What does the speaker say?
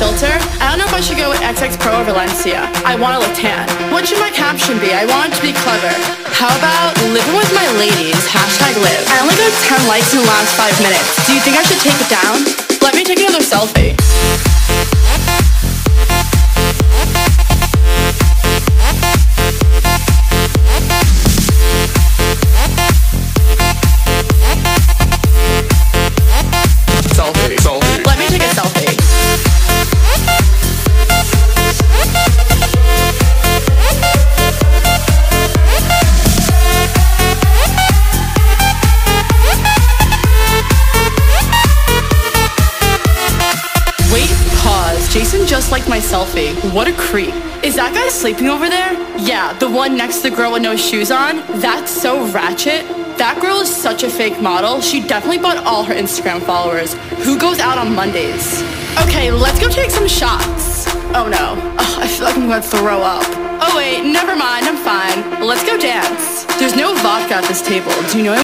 Filter? I don't know if I should go with XX Pro or Valencia. I want to look. What should my caption be? I want it to be clever. How about living with my ladies? Hashtag live. I only got 10 likes in the last 5 minutes. Do you think I should take it down? Just liked my selfie. What a creep. Is that guy sleeping over there? Yeah, the one next to the girl with no shoes on? That's so ratchet. That girl is such a fake model. She definitely bought all her Instagram followers. Who goes out on Mondays? Okay, let's go take some shots. Oh no. Ugh, I feel like I'm gonna throw up. Oh wait, never mind, I'm fine. Let's go dance. There's no vodka at this table. Do you know